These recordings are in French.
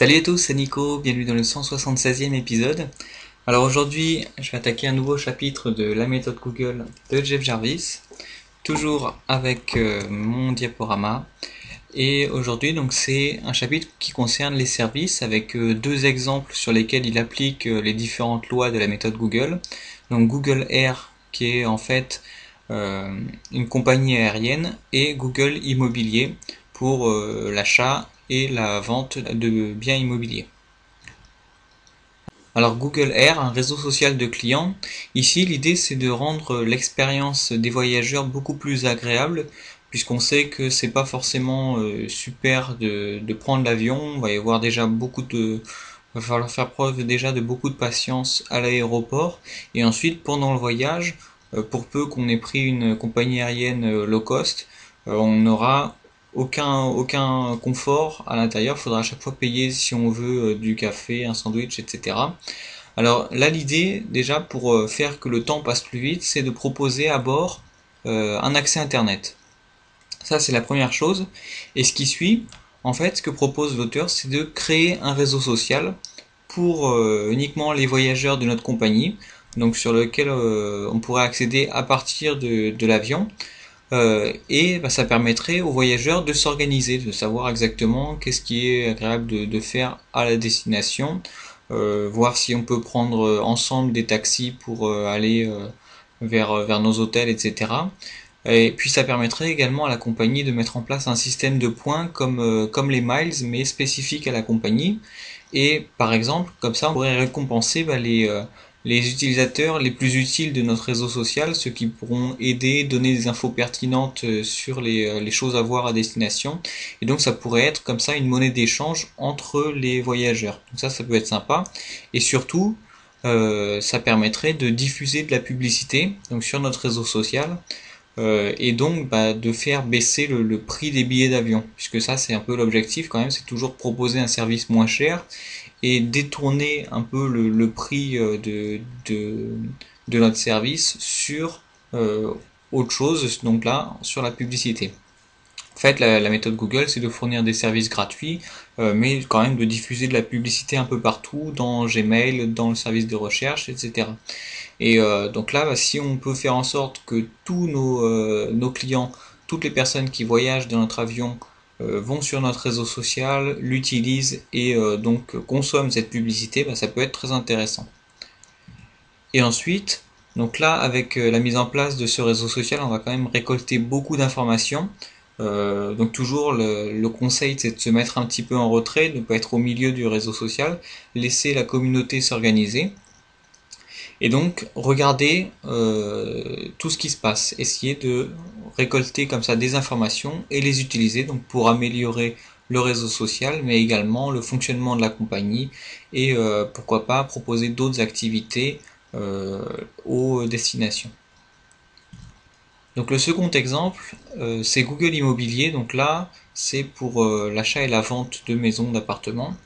Salut à tous, c'est Nico, bienvenue dans le 176e épisode. Alors aujourd'hui, je vais attaquer un nouveau chapitre de la méthode Google de Jeff Jarvis, toujours avec euh, mon diaporama. Et aujourd'hui, donc c'est un chapitre qui concerne les services avec euh, deux exemples sur lesquels il applique euh, les différentes lois de la méthode Google. Donc Google Air qui est en fait une compagnie aérienne et Google Immobilier pour l'achat et la vente de biens immobiliers. Alors Google Air, un réseau social de clients, ici l'idée c'est de rendre l'expérience des voyageurs beaucoup plus agréable puisqu'on sait que c'est pas forcément euh, super de, prendre l'avion, on va y avoir déjà beaucoup de va falloir faire preuve déjà de beaucoup de patience à l'aéroport. Et ensuite pendant le voyage euh, pour peu qu'on ait pris une compagnie aérienne euh, low cost on aura aucun, aucun confort à l'intérieur, il faudra à chaque fois payer si on veut euh, du café, un sandwich, etc. Alors là l'idée déjà pour euh, faire que le temps passe plus vite, c'est de proposer à bord euh, un accès internet. Ça c'est la première chose. Et ce qui suit, en fait, ce que propose l'auteur, c'est de créer un réseau social pour uniquement les voyageurs de notre compagnie, donc sur lequel on pourrait accéder à partir de, de l'avion. Euh, et bah, ça permettrait aux voyageurs de s'organiser, de savoir exactement qu'est-ce qui est agréable de, faire à la destination, euh, voir si on peut prendre euh, ensemble des taxis pour aller vers, vers nos hôtels, etc. Et puis ça permettrait également à la compagnie de mettre en place un système de points comme, comme les miles, mais spécifique à la compagnie. Et par exemple, comme ça, on pourrait récompenser bah, les, les utilisateurs les plus utiles de notre réseau social, ceux qui pourront aider, donner des infos pertinentes euh, sur les, euh, les, choses à voir à destination. Et donc ça pourrait être comme ça une monnaie d'échange entre les voyageurs. Donc ça, ça peut être sympa. Et surtout, euh, ça permettrait de diffuser de la publicité donc sur notre réseau social. Euh, et donc bah, de faire baisser le, le prix des billets d'avion, puisque ça c'est un peu l'objectif quand même, c'est toujours proposer un service moins cher et détourner un peu le, prix euh, de, de, notre service sur euh, autre chose, donc là sur la publicité. En fait, la, méthode Google, c'est de fournir des services gratuits, euh, mais quand même de diffuser de la publicité un peu partout, dans Gmail, dans le service de recherche, etc. Et donc là, bah, si on peut faire en sorte que tous nos, nos clients, toutes les personnes qui voyagent dans notre avion euh, vont sur notre réseau social, l'utilisent et euh, donc consomment cette publicité, bah, ça peut être très intéressant. Et ensuite, donc là, avec euh, la mise en place de ce réseau social, on va quand même récolter beaucoup d'informations. Donc toujours le, le conseil c'est de se mettre un petit peu en retrait, de ne pas être au milieu du réseau social, laisser la communauté s'organiser. Et donc, regardez euh, tout ce qui se passe, essayer de récolter comme ça des informations et les utiliser donc pour améliorer le réseau social, mais également le fonctionnement de la compagnie et euh, pourquoi pas proposer d'autres activités euh, aux destinations. Donc le second exemple, c'est Google Immobilier. Donc là, c'est pour l'achat et la vente de maisons, d'appartements.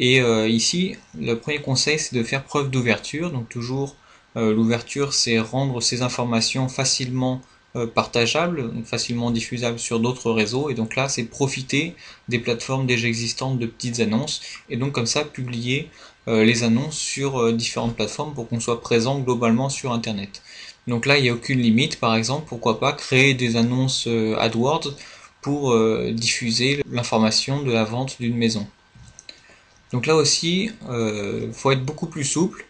Et euh, ici, le premier conseil, c'est de faire preuve d'ouverture. Donc toujours, euh, l'ouverture, c'est rendre ces informations facilement euh, partageables, facilement diffusables sur d'autres réseaux. Et donc là, c'est profiter des plateformes déjà existantes de petites annonces. Et donc comme ça, publier les annonces sur différentes plateformes pour qu'on soit présent globalement sur Internet. Donc là, il n'y a aucune limite. Par exemple, pourquoi pas créer des annonces AdWords pour diffuser l'information de la vente d'une maison. Donc là aussi, il euh, faut être beaucoup plus souple.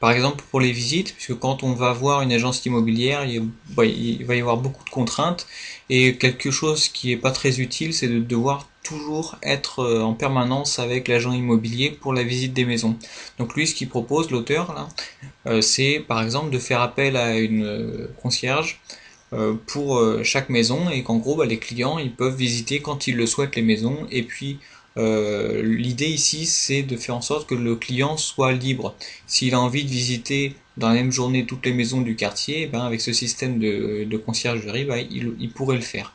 Par exemple pour les visites, puisque quand on va voir une agence immobilière, il, va y avoir beaucoup de contraintes. Et quelque chose qui est pas très utile, c'est de devoir toujours être euh, en permanence avec l'agent immobilier pour la visite des maisons. Donc lui, ce qu'il propose, l'auteur, là, euh, c'est par exemple de faire appel à une concierge pour chaque maison et qu'en gros, bah, les clients, ils peuvent visiter quand ils le souhaitent les maisons et puis euh, l'idée ici, c'est de faire en sorte que le client soit libre. S'il a envie de visiter dans la même journée toutes les maisons du quartier, ben avec ce système de, conciergerie, ben il, pourrait le faire.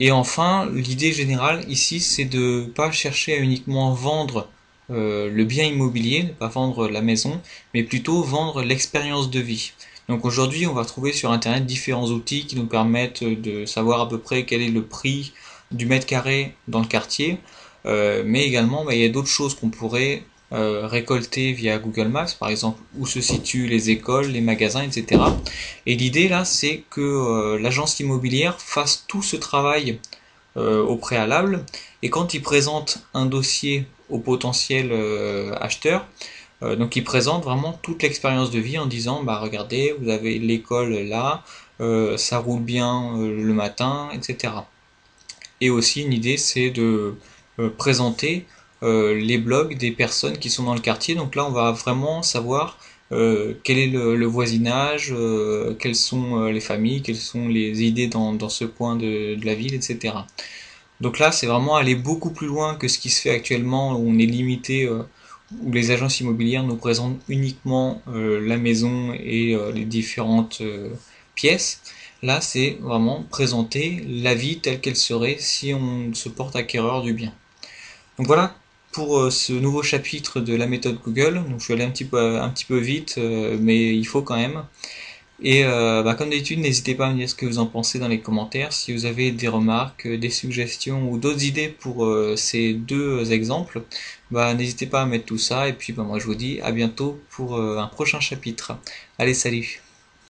Et enfin, l'idée générale ici, c'est de ne pas chercher à uniquement vendre euh, le bien immobilier, ne pas vendre la maison, mais plutôt vendre l'expérience de vie. Donc aujourd'hui, on va trouver sur Internet différents outils qui nous permettent de savoir à peu près quel est le prix du mètre carré dans le quartier. mais également bah, il y a d'autres choses qu'on pourrait récolter via Google Maps, par exemple où se situent les écoles, les magasins, etc. Et l'idée là, c'est que l'agence immobilière fasse tout ce travail au préalable, et quand il présente un dossier au potentiel acheteur, euh, donc il présente vraiment toute l'expérience de vie en disant bah regardez vous avez l'école là, euh, ça roule bien euh, le matin, etc. Et aussi une idée c'est de présenter les blogs des personnes qui sont dans le quartier. Donc là on va vraiment savoir quel est le, voisinage, quelles sont les familles, quelles sont les idées dans, ce coin de, de, la ville, etc. Donc là c'est vraiment aller beaucoup plus loin que ce qui se fait actuellement où on est limité où les agences immobilières nous présentent uniquement euh, la maison et euh, les différentes euh, pièces. Là, c'est vraiment présenter la vie telle qu'elle serait si on se porte acquéreur du bien. Donc voilà pour ce nouveau chapitre de la méthode Google. Donc je vais aller un petit peu, vite, mais il faut quand même. Et euh, bah, comme d'habitude, n'hésitez pas à me dire ce que vous en pensez dans les commentaires. Si vous avez des remarques, des suggestions ou d'autres idées pour euh, ces deux exemples, bah, n'hésitez pas à mettre tout ça. Et puis bah, moi je vous dis à bientôt pour euh, un prochain chapitre. Allez, salut